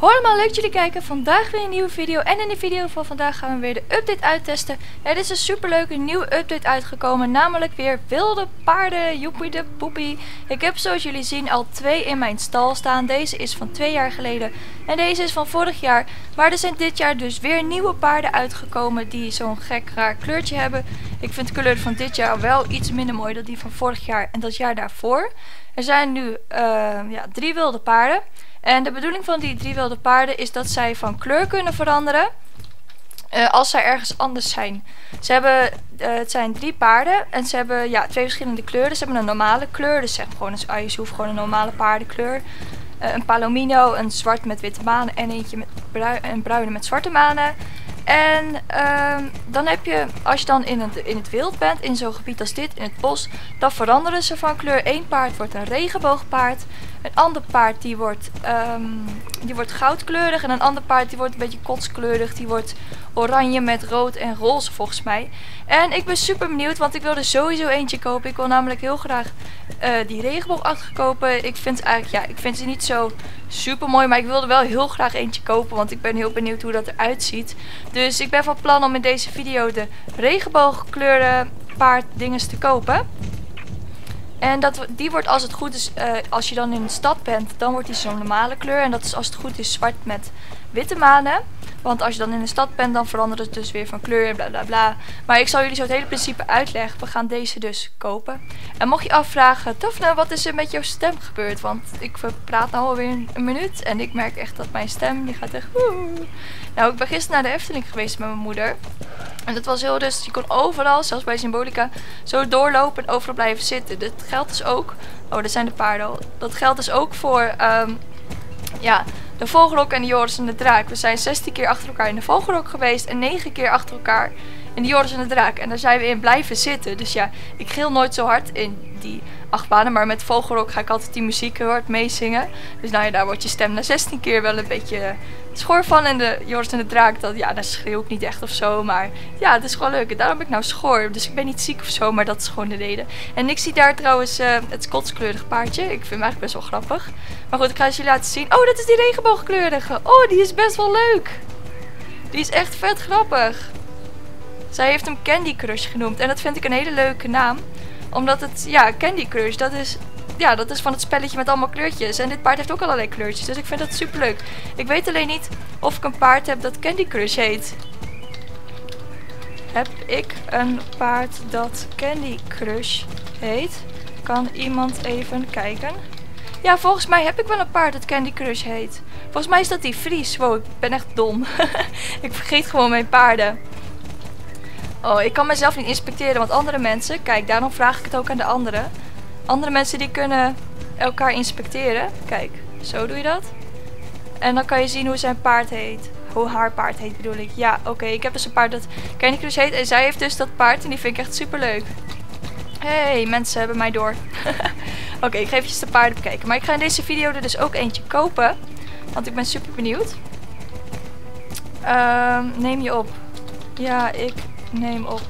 Hoi allemaal, leuk dat jullie kijken. Vandaag weer een nieuwe video. En in de video van vandaag gaan we weer de update uittesten. Er is een superleuke nieuwe update uitgekomen. Namelijk weer wilde paarden. Joepie de poepie. Ik heb zoals jullie zien al twee in mijn stal staan. Deze is van twee jaar geleden. En deze is van vorig jaar. Maar er zijn dit jaar dus weer nieuwe paarden uitgekomen. Die zo'n gek raar kleurtje hebben. Ik vind de kleur van dit jaar wel iets minder mooi dan die van vorig jaar. En dat jaar daarvoor. Er zijn nu uh, ja, drie wilde paarden. En de bedoeling van die drie wilde paarden is dat zij van kleur kunnen veranderen. Uh, als zij ergens anders zijn. Ze hebben, uh, het zijn drie paarden en ze hebben ja, twee verschillende kleuren. Ze hebben een normale kleur, dus zeg gewoon een Ayusoef, gewoon een normale paardenkleur. Uh, een Palomino, een zwart met witte manen en eentje met een bruine met zwarte manen. En uh, dan heb je, als je dan in het, in het wild bent, in zo'n gebied als dit, in het bos, dan veranderen ze van kleur. Eén paard wordt een regenboogpaard. Een ander paard die wordt, um, die wordt goudkleurig. En een ander paard die wordt een beetje kotskleurig. Die wordt oranje met rood en roze volgens mij. En ik ben super benieuwd, want ik wilde sowieso eentje kopen. Ik wil namelijk heel graag uh, die regenboogachtig kopen. Ik vind, eigenlijk, ja, ik vind ze niet zo super mooi, maar ik wilde wel heel graag eentje kopen. Want ik ben heel benieuwd hoe dat eruit ziet. Dus ik ben van plan om in deze video de regenboogkleuren paard dinges te kopen. En dat, die wordt als het goed is, uh, als je dan in de stad bent, dan wordt die zo'n normale kleur. En dat is als het goed is zwart met witte manen. Want als je dan in de stad bent, dan verandert het dus weer van kleur en bla bla bla. Maar ik zal jullie zo het hele principe uitleggen. We gaan deze dus kopen. En mocht je afvragen, Daphne, wat is er met jouw stem gebeurd? Want ik praat nou alweer een minuut en ik merk echt dat mijn stem, die gaat echt... Nou, ik ben gisteren naar de Efteling geweest met mijn moeder. En dat was heel rustig. Je kon overal, zelfs bij Symbolica, zo doorlopen en overal blijven zitten. Dat geldt dus ook... Oh, dat zijn de paarden al. Dat geldt dus ook voor... Um, ja, de Vogelrok en de Joris en de Draak. We zijn 16 keer achter elkaar in de Vogelrok geweest en 9 keer achter elkaar in de Joris en de Draak. En daar zijn we in blijven zitten. Dus ja, ik geel nooit zo hard in die achtbanen. Maar met Vogelrok ga ik altijd die muziek heel meezingen. Dus nou ja, daar wordt je stem na 16 keer wel een beetje schor van. En de Joris en de Draak, dat, ja, daar schreeuw ik niet echt of zo. Maar ja, het is gewoon leuk. Daarom ben ik nou schor. Dus ik ben niet ziek of zo, maar dat is gewoon de reden. En ik zie daar trouwens uh, het skotskleurig paardje. Ik vind hem eigenlijk best wel grappig. Maar goed, ik ga het jullie laten zien. Oh, dat is die regenboogkleurige. Oh, die is best wel leuk. Die is echt vet grappig. Zij heeft hem Candy Crush genoemd. En dat vind ik een hele leuke naam. Omdat het, ja, Candy Crush, dat is, ja, dat is van het spelletje met allemaal kleurtjes. En dit paard heeft ook allerlei kleurtjes. Dus ik vind dat super leuk. Ik weet alleen niet of ik een paard heb dat Candy Crush heet. Heb ik een paard dat Candy Crush heet? Kan iemand even kijken? Ja, volgens mij heb ik wel een paard dat Candy Crush heet. Volgens mij is dat die Fries. Wow, ik ben echt dom. ik vergeet gewoon mijn paarden. Oh, ik kan mezelf niet inspecteren, want andere mensen... Kijk, daarom vraag ik het ook aan de anderen. Andere mensen die kunnen elkaar inspecteren. Kijk, zo doe je dat. En dan kan je zien hoe zijn paard heet. Hoe haar paard heet bedoel ik. Ja, oké. Ik heb dus een paard dat Candy Crush heet. En zij heeft dus dat paard en die vind ik echt super leuk. hey, mensen hebben mij door. oké, ik ga eventjes de paarden bekijken. Maar ik ga in deze video er dus ook eentje kopen. Want ik ben super benieuwd. Um, neem je op. Ja, ik neem op.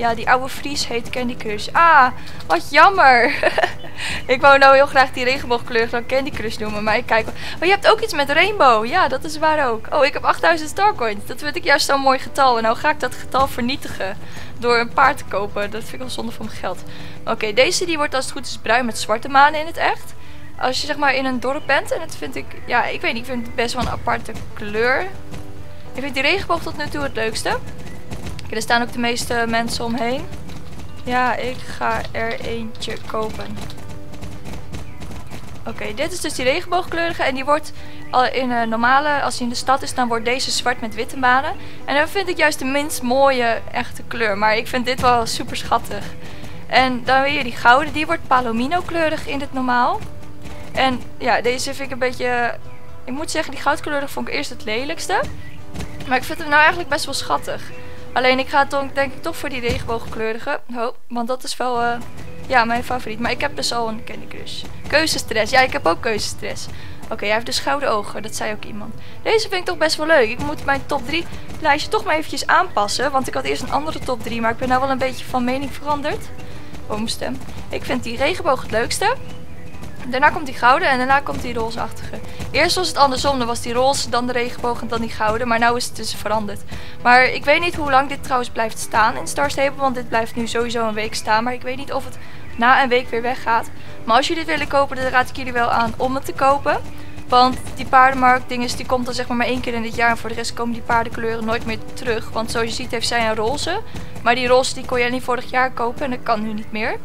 Ja, die oude Fries heet Candy Crush. Ah, wat jammer. ik wou nou heel graag die regenboogkleur van Candy Crush noemen. Maar ik kijk... Oh, je hebt ook iets met Rainbow. Ja, dat is waar ook. Oh, ik heb 8000 Starcoins. Dat vind ik juist zo'n mooi getal. En nou ga ik dat getal vernietigen. Door een paard te kopen. Dat vind ik wel zonde van mijn geld. Oké, deze die wordt als het goed is bruin met zwarte manen in het echt. Als je zeg maar in een dorp bent. En dat vind ik... Ja, ik weet niet. Ik vind het best wel een aparte kleur. Ik vind die regenboog tot nu toe het leukste. Er staan ook de meeste mensen omheen. Ja, ik ga er eentje kopen. Oké, dit is dus die regenboogkleurige. En die wordt in een normale, als hij in de stad is, dan wordt deze zwart met witte manen. En dat vind ik juist de minst mooie echte kleur. Maar ik vind dit wel super schattig. En dan weer die gouden, die wordt palomino kleurig in het normaal. En ja, deze vind ik een beetje... Ik moet zeggen, die goudkleurig vond ik eerst het lelijkste. Maar ik vind hem nou eigenlijk best wel schattig. Alleen ik ga toch, denk ik toch voor die regenboogkleurige. Want dat is wel uh, ja, mijn favoriet. Maar ik heb dus al een Candy Crush. Keuzestress. Ja, ik heb ook keuzestress. Oké, hij heeft dus gouden ogen. Dat zei ook iemand. Deze vind ik toch best wel leuk. Ik moet mijn top 3 lijstje toch maar eventjes aanpassen. Want ik had eerst een andere top 3. Maar ik ben nou wel een beetje van mening veranderd. Oh, mijn stem. Ik vind die regenboog het leukste. Daarna komt die gouden en daarna komt die rozeachtige. Eerst was het andersom, dan was die roze, dan de regenboog en dan die gouden. Maar nu is het dus veranderd. Maar ik weet niet hoe lang dit trouwens blijft staan in Star Stable. Want dit blijft nu sowieso een week staan. Maar ik weet niet of het na een week weer weggaat. Maar als jullie dit willen kopen, dan raad ik jullie wel aan om het te kopen. Want die paardenmarkt dinges, die komt dan zeg maar maar één keer in het jaar. En voor de rest komen die paardenkleuren nooit meer terug. Want zoals je ziet heeft zij een roze. Maar die roze die kon jij niet vorig jaar kopen en dat kan nu niet meer.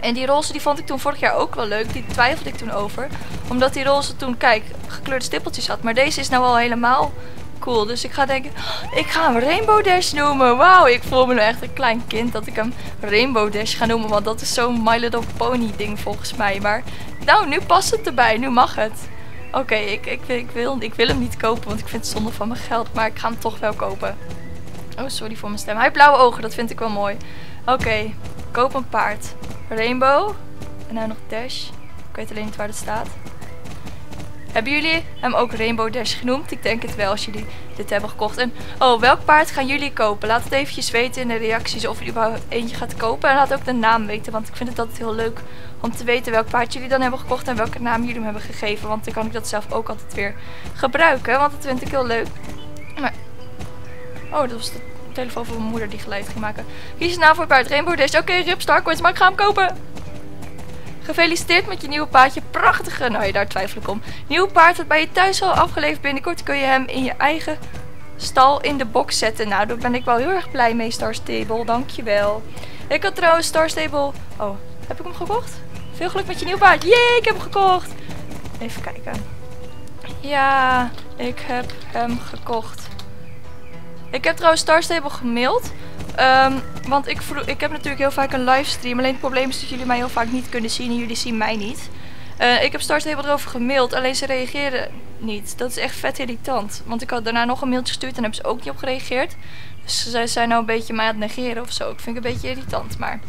En die roze die vond ik toen vorig jaar ook wel leuk. Die twijfelde ik toen over. Omdat die roze toen, kijk, gekleurde stippeltjes had. Maar deze is nou al helemaal cool. Dus ik ga denken, ik ga hem Rainbow Dash noemen. Wauw, ik voel me nu echt een klein kind dat ik hem Rainbow Dash ga noemen. Want dat is zo'n My Little Pony ding volgens mij. Maar nou, nu past het erbij. Nu mag het. Oké, ik, ik, ik, wil, ik wil hem niet kopen, want ik vind het zonde van mijn geld. Maar ik ga hem toch wel kopen. Oh, sorry voor mijn stem. Hij heeft blauwe ogen, dat vind ik wel mooi. Oké, koop een paard. Rainbow. En nou nog Dash. Ik weet alleen niet waar het staat. Hebben jullie hem ook Rainbow Dash genoemd? Ik denk het wel als jullie dit hebben gekocht. En oh, welk paard gaan jullie kopen? Laat het eventjes weten in de reacties of je überhaupt eentje gaat kopen. En laat ook de naam weten, want ik vind het altijd heel leuk om te weten welk paard jullie dan hebben gekocht en welke naam jullie hem hebben gegeven. Want dan kan ik dat zelf ook altijd weer gebruiken, want dat vind ik heel leuk. Maar... Oh, dat was de telefoon van mijn moeder die geluid ging maken. Kies een naam voor paard Rainbow Dash. Oké, okay, Rip Starcoins, maar ik ga hem kopen. Gefeliciteerd met je nieuwe paardje. Prachtige, nou je daar twijfel ik om. Nieuw paard dat bij je thuis al afgeleverd binnenkort kun je hem in je eigen stal in de box zetten. Nou, daar ben ik wel heel erg blij mee, Star Stable. Dankjewel. Ik had trouwens Star Stable... Oh, heb ik hem gekocht? Veel geluk met je nieuwe paard. Jee, ik heb hem gekocht. Even kijken. Ja, ik heb hem gekocht. Ik heb trouwens Star Stable gemaild. Um, want ik, ik heb natuurlijk heel vaak een livestream. Alleen het probleem is dat jullie mij heel vaak niet kunnen zien en jullie zien mij niet. Uh, ik heb Star Stable erover gemaild, alleen ze reageerden niet. Dat is echt vet irritant. Want ik had daarna nog een mailtje gestuurd en hebben ze ook niet op gereageerd. Dus zij zijn nou een beetje mij aan het negeren of zo. Ik vind het een beetje irritant, maar...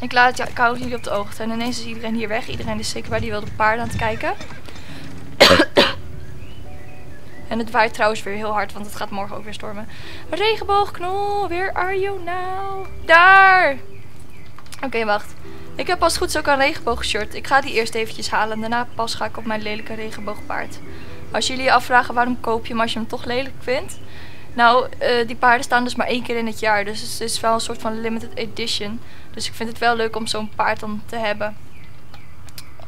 Ik, laat, ja, ik hou jullie op de hoogte. En ineens is iedereen hier weg. Iedereen is zeker bij die wilde paarden aan het kijken. En het waait trouwens weer heel hard, want het gaat morgen ook weer stormen. Regenboogknol, where are you now? Daar! Oké, wacht. Ik heb pas goed zo'n regenboogshirt. Ik ga die eerst eventjes halen en daarna pas ga ik op mijn lelijke regenboogpaard. Als jullie je afvragen waarom koop je hem als je hem toch lelijk vindt. Nou, uh, die paarden staan dus maar één keer in het jaar. Dus het is wel een soort van limited edition. Dus ik vind het wel leuk om zo'n paard dan te hebben.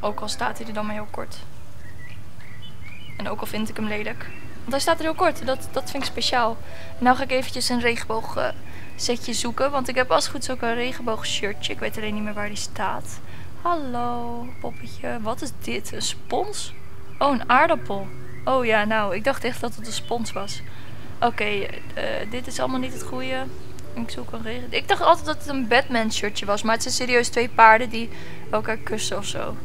Ook al staat hij er dan maar heel kort. En ook al vind ik hem lelijk. Hij staat er heel kort. Dat, dat vind ik speciaal. Nou ga ik eventjes een regenboog uh, setje zoeken. Want ik heb als goed ook een regenboog shirtje. Ik weet alleen niet meer waar die staat. Hallo, poppetje. Wat is dit? Een spons? Oh, een aardappel. Oh ja, nou, ik dacht echt dat het een spons was. Oké, uh, dit is allemaal niet het goede. Ik zoek een regen. Ik dacht altijd dat het een Batman shirtje was. Maar het zijn serieus twee paarden die elkaar kussen of zo.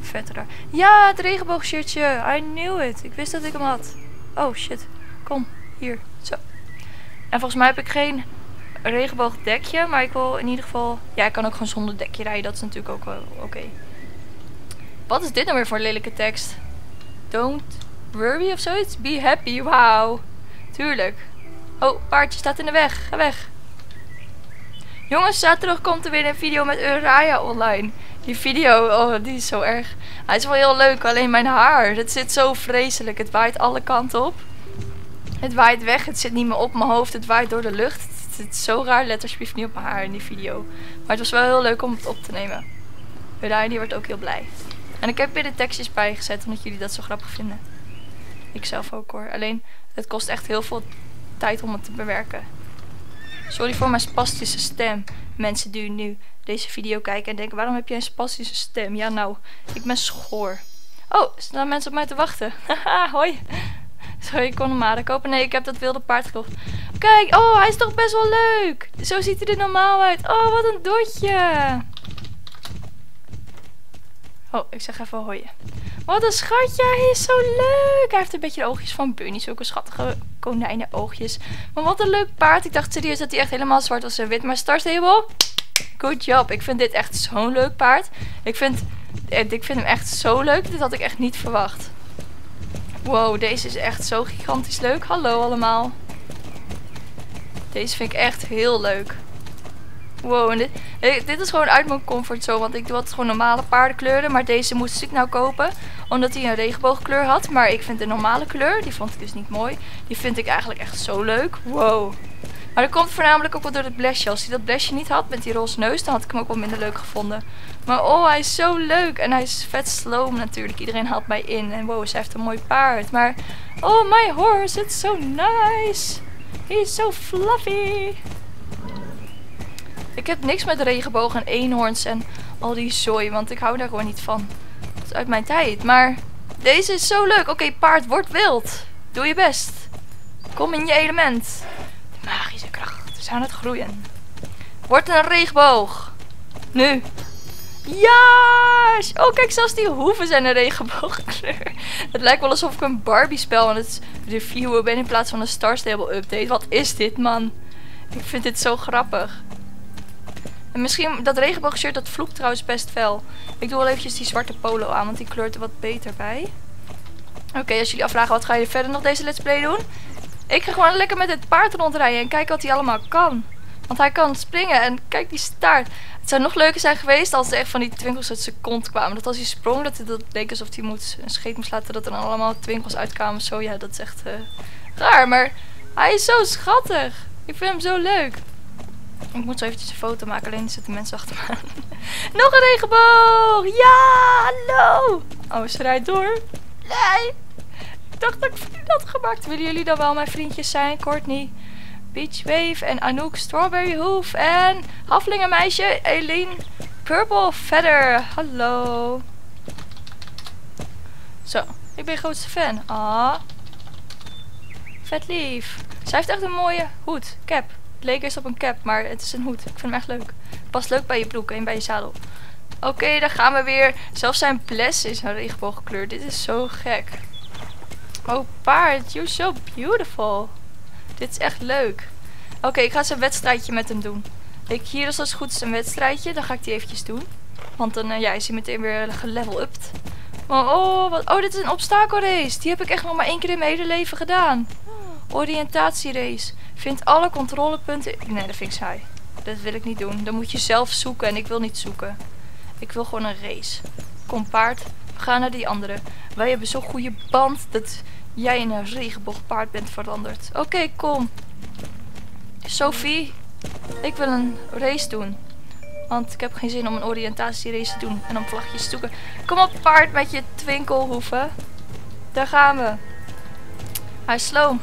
Vet raar. Ja, het regenboogshirtje. I knew it. Ik wist dat ik hem had. Oh shit. Kom, hier. Zo. En volgens mij heb ik geen regenboogdekje. Maar ik wil in ieder geval... Ja, ik kan ook gewoon zonder dekje rijden. Dat is natuurlijk ook wel oké. Wat is dit nou weer voor lelijke tekst? Don't worry of zoiets. Be happy. Wauw. Tuurlijk. Oh, paardje staat in de weg. Ga weg. Jongens, zaterdag komt er weer een video met Uraya online. Die video, oh, die is zo erg. Hij is wel heel leuk, alleen mijn haar. Het zit zo vreselijk. Het waait alle kanten op. Het waait weg, het zit niet meer op mijn hoofd. Het waait door de lucht. Het zit zo raar, let alsjeblieft niet op mijn haar in die video. Maar het was wel heel leuk om het op te nemen. Uraya die wordt ook heel blij. En ik heb weer de tekstjes bijgezet, omdat jullie dat zo grappig vinden. Ik zelf ook hoor. Alleen, het kost echt heel veel tijd om het te bewerken. Sorry voor mijn spastische stem. Mensen die nu deze video kijken en denken... waarom heb jij een spastische stem? Ja, nou, ik ben schoor. Oh, staan mensen op mij te wachten. Haha, hoi. Sorry, ik kon hem maar kopen. Nee, ik heb dat wilde paard gekocht. Kijk, oh, hij is toch best wel leuk. Zo ziet hij er normaal uit. Oh, wat een dotje. Oh, ik zeg even hoi. Wat een schatje, hij is zo leuk. Hij heeft een beetje de oogjes van Bunny, zulke schattige konijnenoogjes. Maar wat een leuk paard. Ik dacht serieus dat hij echt helemaal zwart was en wit. Maar Star Stable, good job. Ik vind dit echt zo'n leuk paard. Ik vind, eh, ik vind hem echt zo leuk. Dit had ik echt niet verwacht. Wow, deze is echt zo gigantisch leuk. Hallo allemaal. Deze vind ik echt heel leuk. Wow, dit, eh, dit is gewoon uit mijn comfortzone. Want ik doe altijd gewoon normale paardenkleuren. Maar deze moest ik nou kopen. Omdat hij een regenboogkleur had. Maar ik vind de normale kleur, die vond ik dus niet mooi. Die vind ik eigenlijk echt zo leuk. Wow. Maar dat komt voornamelijk ook wel door het blesje. Als hij dat blesje niet had met die roze neus, dan had ik hem ook wel minder leuk gevonden. Maar oh, hij is zo leuk. En hij is vet sloom natuurlijk. Iedereen haalt mij in. En wow, ze heeft een mooi paard. Maar oh, my horse, it's so nice. He's so fluffy. Ik heb niks met regenbogen en eenhoorns en al die zooi, want ik hou daar gewoon niet van. Uit mijn tijd. Maar deze is zo leuk. Oké, paard, word wild. Doe je best. Kom in je element. De magische kracht is aan het groeien. Word een regenboog. Nu. Ja! Oh, kijk, zelfs die hoeven zijn een regenboogkleur. Het lijkt wel alsof ik een Barbie spel aan het reviewen ben in plaats van een Star Stable update. Wat is dit, man? Ik vind dit zo grappig. En misschien dat regenboogshirt, dat vloekt trouwens best fel. Ik doe wel eventjes die zwarte polo aan, want die kleurt er wat beter bij. Oké, als jullie afvragen wat ga je verder nog deze let's play doen? Ik ga gewoon lekker met het paard rondrijden en kijken wat hij allemaal kan. Want hij kan springen en kijk die staart. Het zou nog leuker zijn geweest als er echt van die twinkels uit zijn kont kwamen. Dat als hij sprong, dat het leek alsof hij moet, een scheet moest laten dat er dan allemaal twinkels uitkwamen. Zo ja, dat is echt uh, raar. Maar hij is zo schattig. Ik vind hem zo leuk. Ik moet zo eventjes een foto maken, alleen zitten mensen achter me. Nog een regenboog! Ja, hallo! Oh, ze rijdt door. Nee! Ik dacht dat ik vrienden had gemaakt. Willen jullie dan wel mijn vriendjes zijn? Courtney, Beach Wave en Anouk Strawberry Hoof en Haflingenmeisje Eileen Purple Feather. Hallo. Zo, ik ben grootste fan. Ah. Vet lief. Zij heeft echt een mooie hoed, cap. Leek eerst op een cap, maar het is een hoed. Ik vind hem echt leuk. Past leuk bij je broek en bij je zadel. Oké, daar gaan we weer. Zelfs zijn bles is een regenboogkleur. Dit is zo gek. Oh paard, you're so beautiful. Dit is echt leuk. Oké, ik ga eens een wedstrijdje met hem doen. Ik, hier is als het goed is een wedstrijdje. Dan ga ik die eventjes doen. Want dan uh, ja, is hij meteen weer geleveld. Oh, oh, wat, oh, dit is een obstakelrace. Die heb ik echt nog maar één keer in mijn hele leven gedaan. Oriëntatierace. Vind alle controlepunten... Nee, dat vind ik saai. Dat wil ik niet doen. Dan moet je zelf zoeken en ik wil niet zoeken. Ik wil gewoon een race. Kom paard, we gaan naar die andere. Wij hebben zo'n goede band dat jij in een regenboogpaard bent veranderd. Oké, kom. Sophie, ik wil een race doen. Want ik heb geen zin om een oriëntatierace te doen en om vlagjes te zoeken. Kom op paard met je twinkelhoeven. Daar gaan we. Hij is sloom.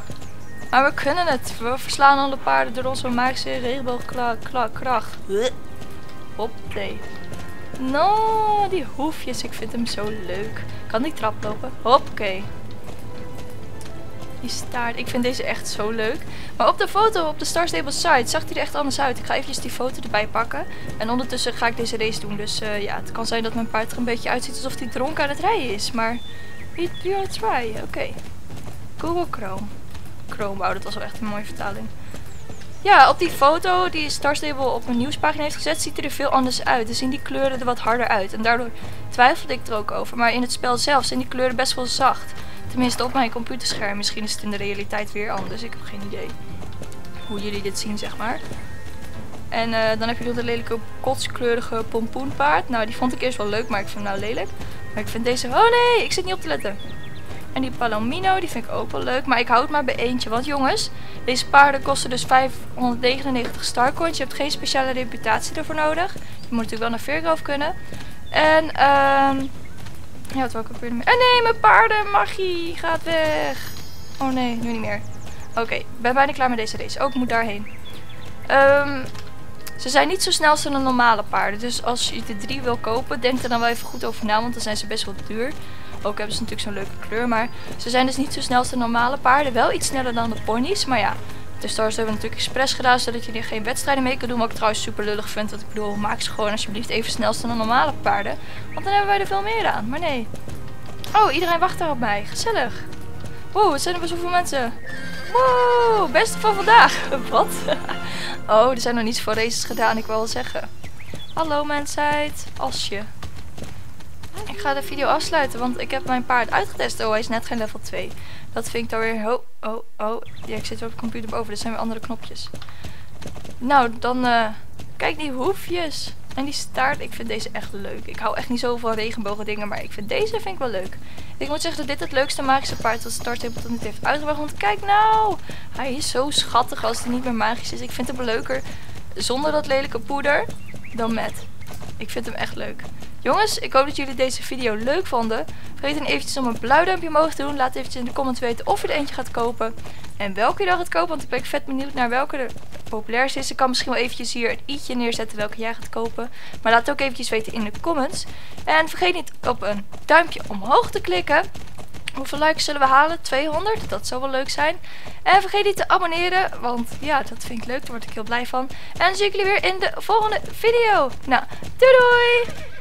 Maar we kunnen het. We verslaan alle paarden door onze magische regenboogkracht. Hop, nee. No, die hoefjes. Ik vind hem zo leuk. Kan die trap lopen? Hoppakee. Die staart. Ik vind deze echt zo leuk. Maar op de foto op de Star Stable site zag hij er echt anders uit. Ik ga eventjes die foto erbij pakken. En ondertussen ga ik deze race doen. Dus uh, ja, het kan zijn dat mijn paard er een beetje uitziet alsof hij dronken aan het rijden is. Maar will try. Oké. Google Chrome. Dat was wel echt een mooie vertaling. Ja, op die foto die Star Stable op mijn nieuwspagina heeft gezet, ziet er er veel anders uit. Dus zien die kleuren er wat harder uit. En daardoor twijfelde ik er ook over. Maar in het spel zelf zijn die kleuren best wel zacht. Tenminste op mijn computerscherm. Misschien is het in de realiteit weer anders. Ik heb geen idee hoe jullie dit zien, zeg maar. En uh, dan heb je nog de lelijke kotskleurige pompoenpaard. Nou, die vond ik eerst wel leuk, maar ik vind hem nou lelijk. Maar ik vind deze... Oh nee, ik zit niet op te letten. En die Palomino, die vind ik ook wel leuk. Maar ik hou het maar bij eentje. Want jongens, deze paarden kosten dus 599 starcoins. Je hebt geen speciale reputatie ervoor nodig. Je moet natuurlijk wel naar Veergrove kunnen. En, ehm... ja, wat wil ik ook weer meer? En nee, mijn paardenmagie gaat weg. Oh nee, nu niet meer. Oké, ik ben bijna klaar met deze race. Ook oh, moet daarheen. Um, ze zijn niet zo snel als de normale paarden. Dus als je de drie wil kopen, denk er dan wel even goed over na. Want dan zijn ze best wel duur. Ook hebben ze natuurlijk zo'n leuke kleur. Maar ze zijn dus niet zo snel als de normale paarden. Wel iets sneller dan de ponies. Maar ja, de Stars hebben we natuurlijk expres gedaan. Zodat je er geen wedstrijden mee kan doen. Wat ik trouwens super lullig vind. Want ik bedoel, maak ze gewoon alsjeblieft even snel de normale paarden. Want dan hebben wij er veel meer aan. Maar nee. Oh, iedereen wacht daar op mij. Gezellig. Wow, wat zijn er zoveel mensen. Wow, beste van vandaag. Wat? oh, er zijn nog niet zoveel races gedaan, ik wil wel zeggen. Hallo mensheid, Asje. Ga de video afsluiten, want ik heb mijn paard uitgetest. Oh, hij is net geen level 2. Dat vind ik dan weer... Oh, oh, oh. Ja, ik zit op de computer boven. Er zijn weer andere knopjes. Nou, dan uh, Kijk die hoefjes. En die staart, ik vind deze echt leuk. Ik hou echt niet zo van regenbogen dingen, maar ik vind deze vind ik wel leuk. Ik moet zeggen dat dit het leukste magische paard dat Star Stable tot niet heeft uitgebracht. Want kijk nou, hij is zo schattig als hij niet meer magisch is. Ik vind hem leuker zonder dat lelijke poeder dan met. Ik vind hem echt leuk. Jongens, ik hoop dat jullie deze video leuk vonden. Vergeet dan eventjes om een blauw duimpje omhoog te doen. Laat eventjes in de comments weten of je er eentje gaat kopen. En welke je dan gaat kopen, want ik ben vet benieuwd naar welke er populairste is. Ik kan misschien wel eventjes hier een i'tje neerzetten welke jij gaat kopen. Maar laat het ook eventjes weten in de comments. En vergeet niet op een duimpje omhoog te klikken. Hoeveel likes zullen we halen? 200? Dat zou wel leuk zijn. En vergeet niet te abonneren, want ja, dat vind ik leuk. Daar word ik heel blij van. En dan zie ik jullie weer in de volgende video. Nou, doei doei!